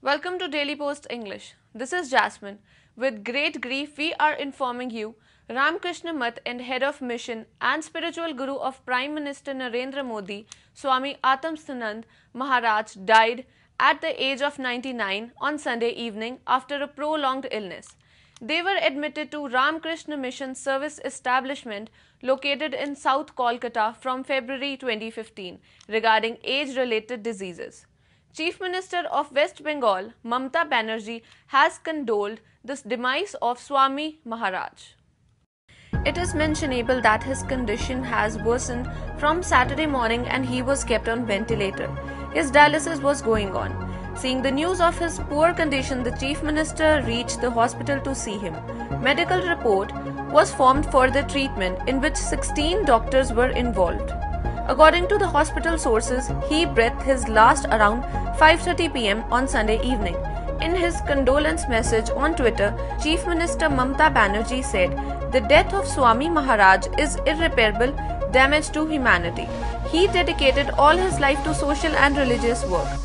Welcome to Daily Post English. This is Jasmine. With great grief, we are informing you Ramkrishna Math and head of mission and spiritual guru of Prime Minister Narendra Modi, Swami Atmasthanand Maharaj, died at the age of 99 on Sunday evening after a prolonged illness. They were admitted to Ramakrishna Mission Service Establishment located in South Kolkata from February 2015 regarding age-related diseases. Chief Minister of West Bengal, Mamta Banerjee, has condoled the demise of Swami Maharaj. It is mentionable that his condition has worsened from Saturday morning and he was kept on ventilator. His dialysis was going on. Seeing the news of his poor condition, the chief minister reached the hospital to see him. Medical report was formed for the treatment in which 16 doctors were involved. According to the hospital sources, he breathed his last around 5:30 pm on Sunday evening. In his condolence message on Twitter, Chief Minister Mamta Banerjee said, "The death of Swami Maharaj is irreparable damage to humanity. He dedicated all his life to social and religious work.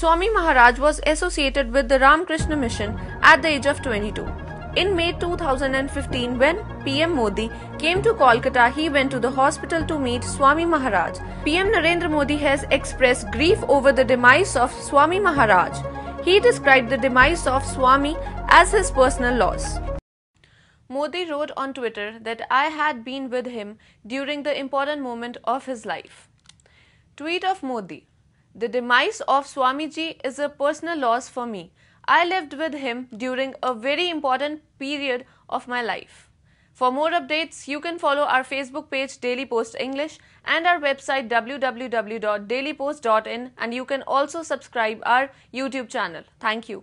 Swami Maharaj was associated with the Ramakrishna Mission at the age of 22. In May 2015, when PM Modi came to Kolkata, he went to the hospital to meet Swami Maharaj. PM Narendra Modi has expressed grief over the demise of Swami Maharaj. He described the demise of Swami as his personal loss. Modi wrote on Twitter that I had been with him during the important moment of his life. Tweet of Modi the demise of Swamiji is a personal loss for me. I lived with him during a very important period of my life. For more updates, you can follow our Facebook page Daily Post English and our website www.dailypost.in and you can also subscribe our YouTube channel. Thank you.